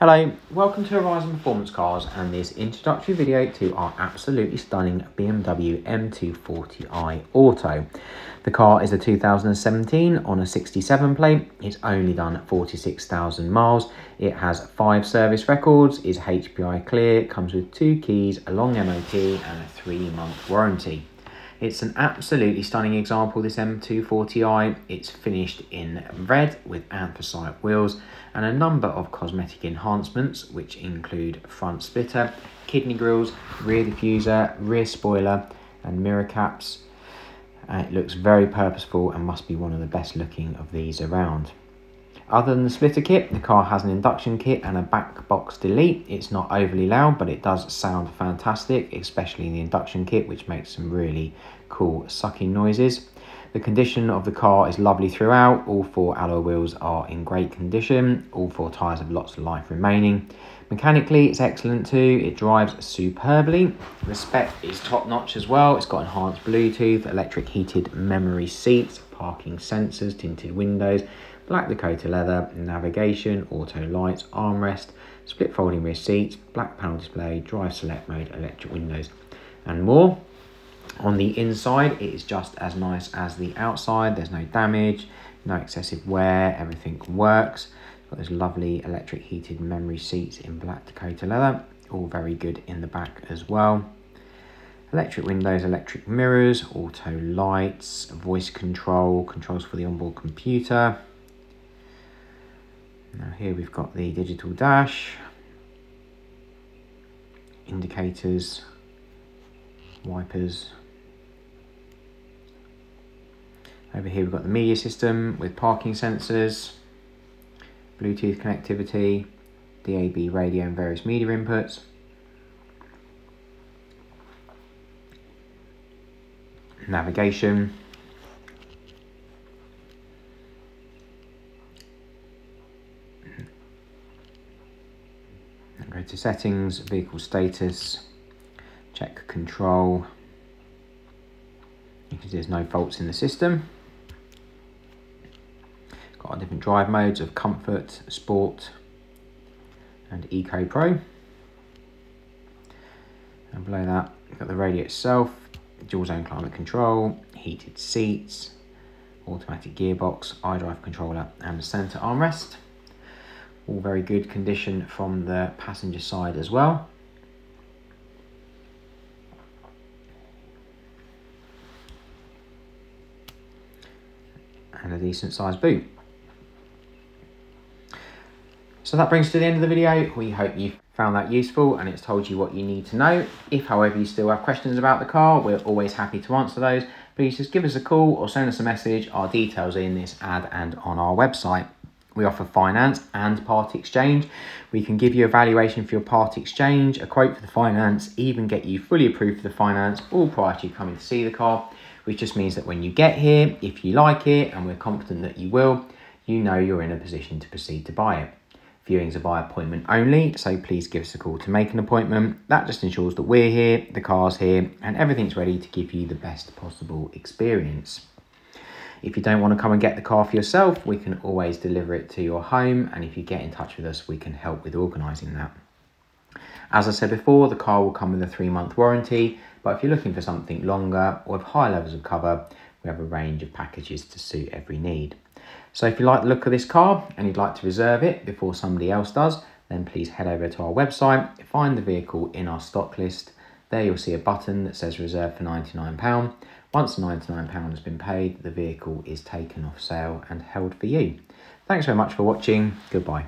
Hello, welcome to Horizon Performance Cars and this introductory video to our absolutely stunning BMW M240i Auto. The car is a 2017 on a 67 plate, it's only done 46,000 miles, it has five service records, is HPI clear, comes with two keys, a long MOT and a three month warranty. It's an absolutely stunning example, this M240i. It's finished in red with anthracite wheels and a number of cosmetic enhancements, which include front splitter, kidney grills, rear diffuser, rear spoiler, and mirror caps. Uh, it looks very purposeful and must be one of the best looking of these around. Other than the splitter kit, the car has an induction kit and a back box delete. It's not overly loud, but it does sound fantastic, especially the induction kit, which makes some really cool sucking noises. The condition of the car is lovely throughout. All four alloy wheels are in great condition. All four tyres have lots of life remaining. Mechanically, it's excellent too. It drives superbly. The spec is top notch as well. It's got enhanced Bluetooth, electric heated memory seats, parking sensors, tinted windows, black Dakota leather, navigation, auto lights, armrest, split folding rear seats, black panel display, drive select mode, electric windows, and more. On the inside, it is just as nice as the outside. There's no damage, no excessive wear, everything works. Got those lovely electric heated memory seats in black Dakota leather, all very good in the back as well. Electric windows, electric mirrors, auto lights, voice control, controls for the onboard computer, now here we've got the digital dash, indicators, wipers. Over here we've got the media system with parking sensors, Bluetooth connectivity, DAB radio and various media inputs. Navigation, to settings, vehicle status, check control. You can see there's no faults in the system. Got our different drive modes of comfort, sport, and eco pro. And below that, you've got the radio itself, dual zone climate control, heated seats, automatic gearbox, iDrive controller, and the center armrest all very good condition from the passenger side as well. And a decent sized boot. So that brings to the end of the video. We hope you found that useful and it's told you what you need to know. If, however, you still have questions about the car, we're always happy to answer those. Please just give us a call or send us a message. Our details are in this ad and on our website. We offer finance and part exchange. We can give you a valuation for your part exchange, a quote for the finance, even get you fully approved for the finance, all prior to you coming to see the car, which just means that when you get here, if you like it, and we're confident that you will, you know you're in a position to proceed to buy it. Viewings are by appointment only, so please give us a call to make an appointment. That just ensures that we're here, the car's here, and everything's ready to give you the best possible experience. If you don't want to come and get the car for yourself, we can always deliver it to your home. And if you get in touch with us, we can help with organising that. As I said before, the car will come with a three month warranty. But if you're looking for something longer or with high levels of cover, we have a range of packages to suit every need. So if you like the look of this car and you'd like to reserve it before somebody else does, then please head over to our website, find the vehicle in our stock list. There you'll see a button that says reserve for £99 once £99 has been paid, the vehicle is taken off sale and held for you. Thanks very much for watching. Goodbye.